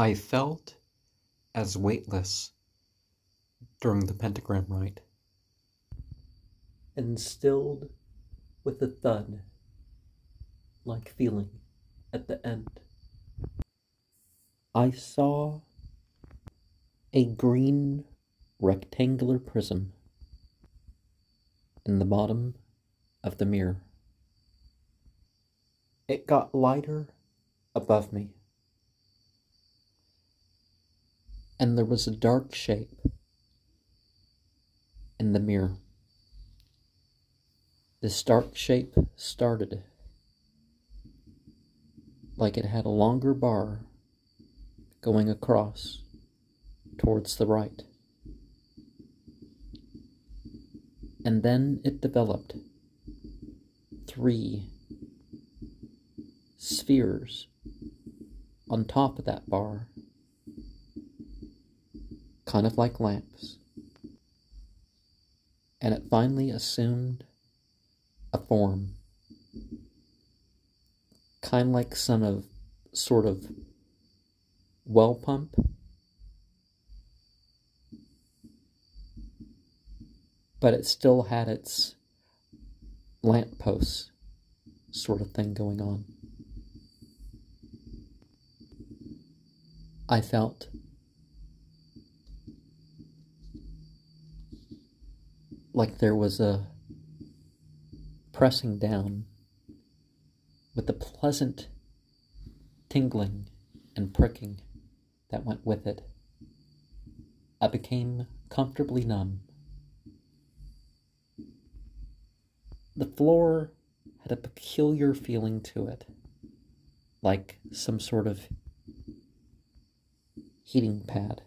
I felt as weightless during the pentagram rite, and stilled with a thud like feeling at the end. I saw a green rectangular prism in the bottom of the mirror. It got lighter above me, and there was a dark shape in the mirror. This dark shape started like it had a longer bar going across towards the right. And then it developed three spheres on top of that bar, kind of like lamps. And it finally assumed a form, kind of like some of, sort of, well pump. But it still had its lamp posts sort of thing going on. I felt like there was a pressing down with the pleasant tingling and pricking that went with it. I became comfortably numb. The floor had a peculiar feeling to it, like some sort of heating pad.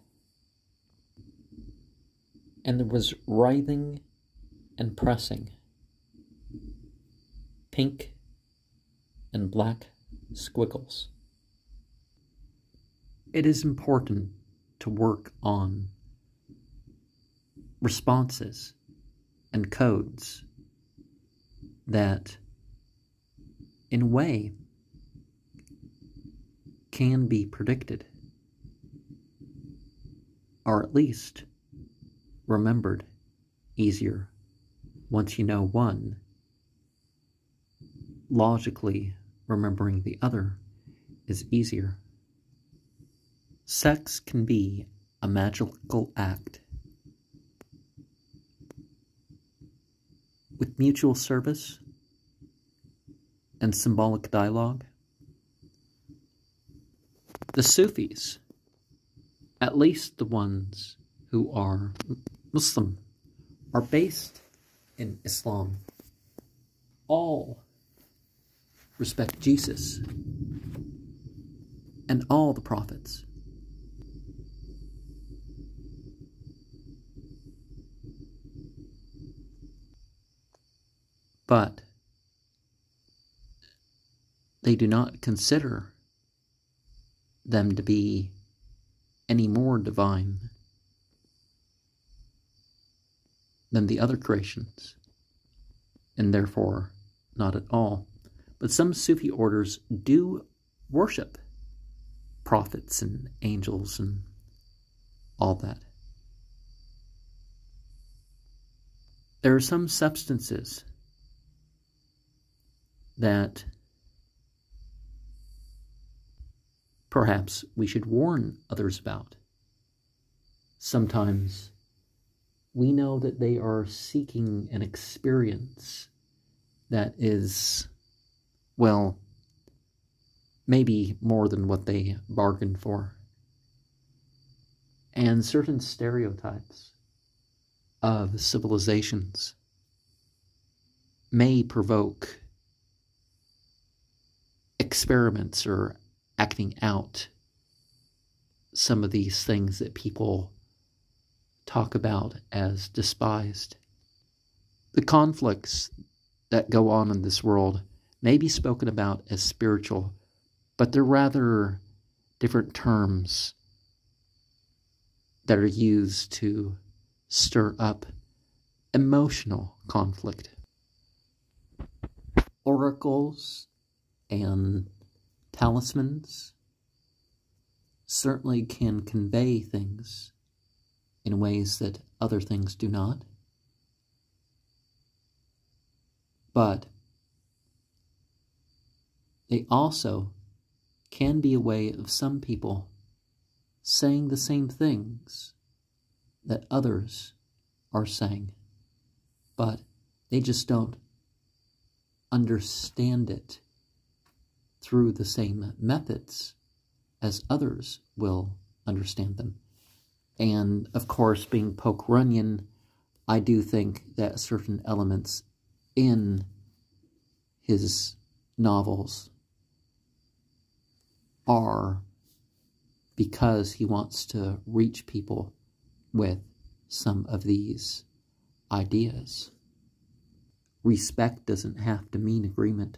And there was writhing and pressing, pink and black squiggles. It is important to work on responses and codes that, in a way, can be predicted, or at least remembered easier once you know one. Logically, remembering the other is easier. Sex can be a magical act. With mutual service and symbolic dialogue, the Sufis, at least the ones who are Muslim, are based in Islam. All respect Jesus and all the prophets. But they do not consider them to be any more divine than the other creations, and therefore not at all. But some Sufi orders do worship prophets and angels and all that. There are some substances that perhaps we should warn others about. Sometimes we know that they are seeking an experience that is, well, maybe more than what they bargained for. And certain stereotypes of civilizations may provoke experiments or acting out some of these things that people talk about as despised. The conflicts that go on in this world may be spoken about as spiritual, but they're rather different terms that are used to stir up emotional conflict. Oracles and talismans certainly can convey things in ways that other things do not. But they also can be a way of some people saying the same things that others are saying, but they just don't understand it through the same methods as others will understand them. And of course, being Poke Runyon, I do think that certain elements in his novels are because he wants to reach people with some of these ideas. Respect doesn't have to mean agreement.